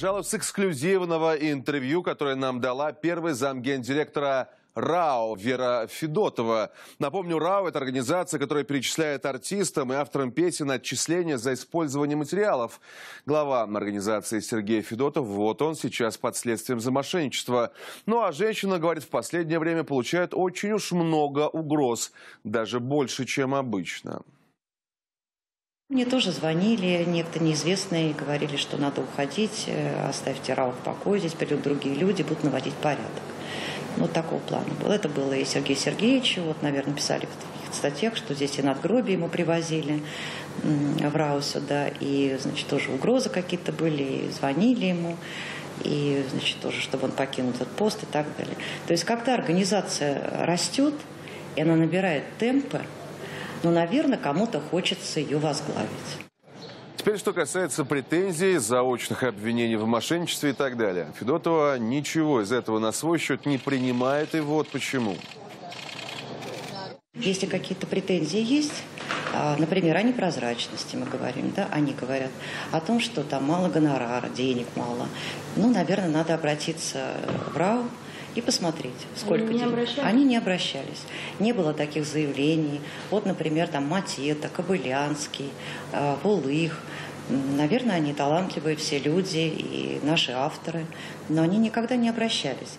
Пожалуй, с эксклюзивного интервью, которое нам дала первый замгендиректора РАО Вера Федотова. Напомню, РАО – это организация, которая перечисляет артистам и авторам песен отчисления за использование материалов. Глава организации Сергей Федотов, вот он сейчас под следствием за мошенничество. Ну а женщина, говорит, в последнее время получает очень уж много угроз, даже больше, чем обычно. Мне тоже звонили некто неизвестные, говорили, что надо уходить, э, оставьте Рау в покое, здесь придут другие люди, будут наводить порядок. Вот такого плана было. Это было и Сергею Сергеевичу, вот, наверное, писали в статьях, что здесь и надгробие ему привозили в Рау сюда, и, значит, тоже угрозы какие-то были, и звонили ему, и, значит, тоже, чтобы он покинул этот пост и так далее. То есть, когда организация растет, и она набирает темпы, но, наверное, кому-то хочется ее возглавить. Теперь, что касается претензий, заочных обвинений в мошенничестве и так далее. Федотова ничего из этого на свой счет не принимает, и вот почему. Если какие-то претензии есть, а, например, о непрозрачности мы говорим, да, они говорят о том, что там мало гонорара, денег мало. Ну, наверное, надо обратиться в РАУ, и посмотреть, сколько Они не денег. обращались? Они не обращались. Не было таких заявлений. Вот, например, там Матета, Кобылянский, э, Вулых. Наверное, они талантливые все люди и наши авторы, но они никогда не обращались.